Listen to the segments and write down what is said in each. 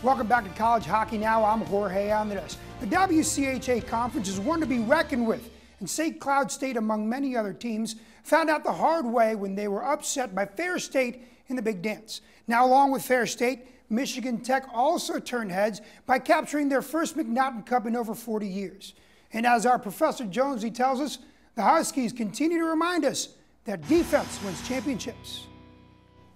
Welcome back to College Hockey Now. I'm Jorge Andres. The WCHA Conference is one to be reckoned with, and St. Cloud State, among many other teams, found out the hard way when they were upset by Ferris State in the big dance. Now, along with Ferris State, Michigan Tech also turned heads by capturing their first McNaughton Cup in over 40 years. And as our Professor Jonesy tells us, the Huskies continue to remind us that defense wins championships.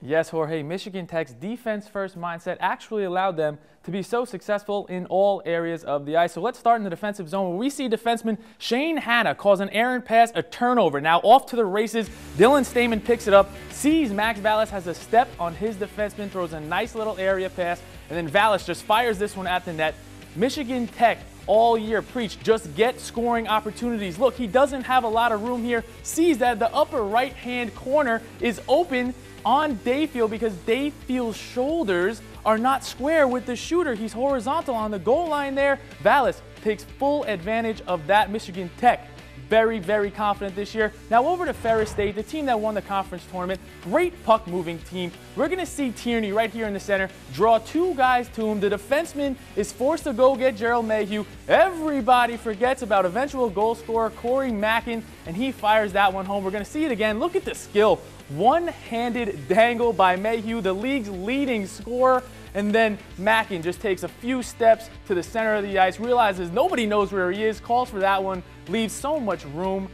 Yes, Jorge, Michigan Tech's defense first mindset actually allowed them to be so successful in all areas of the ice. So let's start in the defensive zone where we see defenseman Shane Hanna cause an errant pass, a turnover. Now off to the races, Dylan Steman picks it up, sees Max Vallis has a step on his defenseman, throws a nice little area pass, and then Vallis just fires this one at the net. Michigan Tech all year preach just get scoring opportunities. Look, he doesn't have a lot of room here, sees that the upper right hand corner is open on Dayfield because Dayfield's shoulders are not square with the shooter. He's horizontal on the goal line there. Vallis takes full advantage of that Michigan Tech. Very, very confident this year. Now over to Ferris State, the team that won the conference tournament. Great puck moving team. We're going to see Tierney right here in the center draw two guys to him. The defenseman is forced to go get Gerald Mayhew. Everybody forgets about eventual goal scorer Corey Mackin, and he fires that one home. We're going to see it again. Look at the skill one-handed dangle by Mayhew, the league's leading scorer. And then Mackin just takes a few steps to the center of the ice, realizes nobody knows where he is, calls for that one, leaves so much room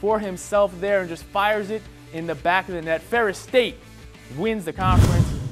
for himself there and just fires it in the back of the net. Ferris State wins the conference